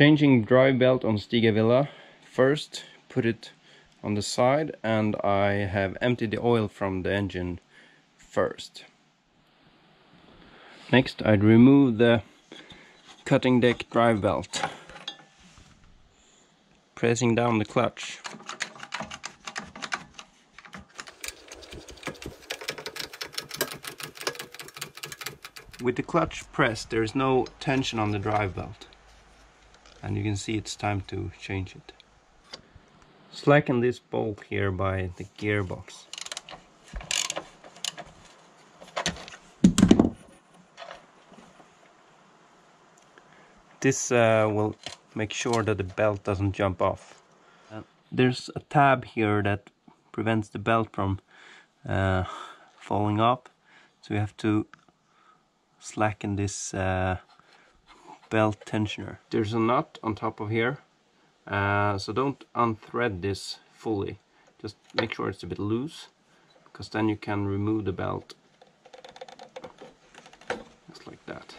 Changing drive belt on Stiga Villa. First put it on the side and I have emptied the oil from the engine first. Next I'd remove the cutting deck drive belt. Pressing down the clutch. With the clutch pressed there is no tension on the drive belt and you can see it's time to change it. Slacken this bolt here by the gearbox. This uh, will make sure that the belt doesn't jump off. Uh, there's a tab here that prevents the belt from uh, falling off so you have to slacken this uh, belt tensioner. There's a nut on top of here uh, so don't unthread this fully just make sure it's a bit loose because then you can remove the belt just like that.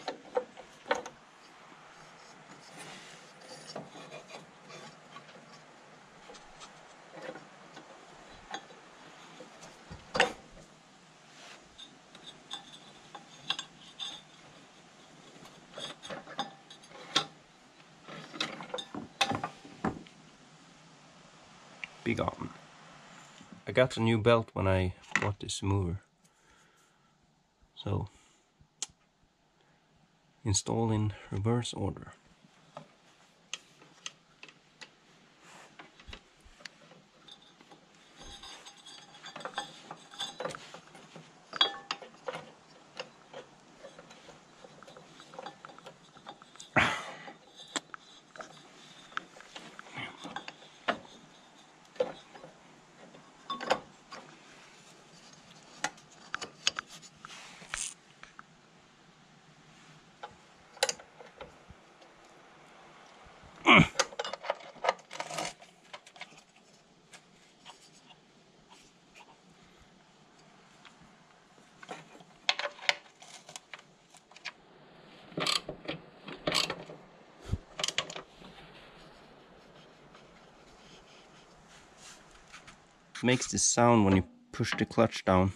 Be. I got a new belt when I bought this mover. So, install in reverse order. Makes this sound when you push the clutch down.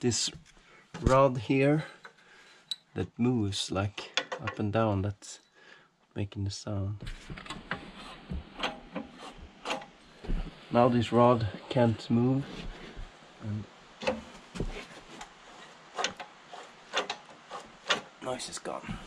This rod here that moves like up and down, that's making the sound. Now this rod can't move and noise is gone.